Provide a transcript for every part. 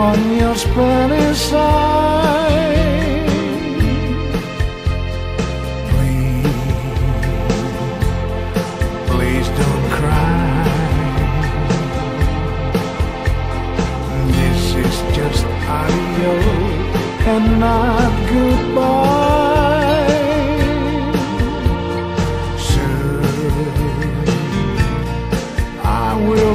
on your Spanish side. Please, please don't cry. This is just adios and not goodbye. Soon I will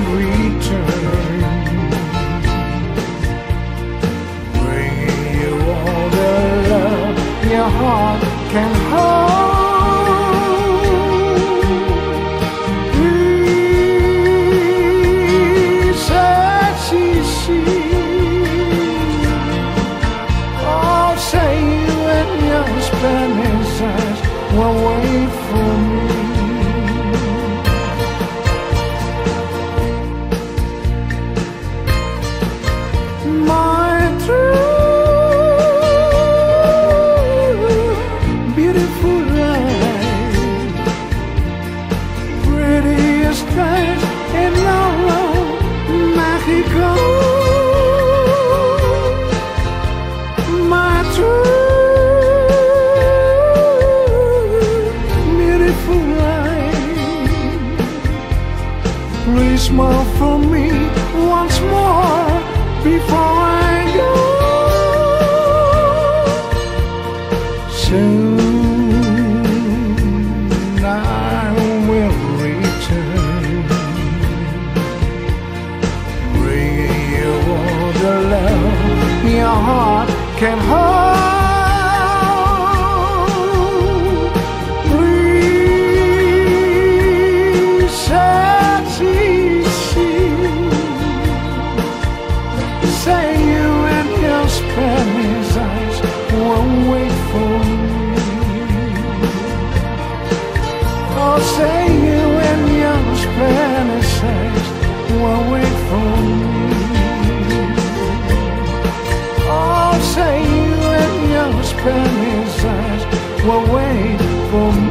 can hold. Oh, say you and your Spanish eyes wait place in all Mexico my true beautiful life. Please smile for me once more before I heart can hold. say you and your Spanish eyes will wait for me.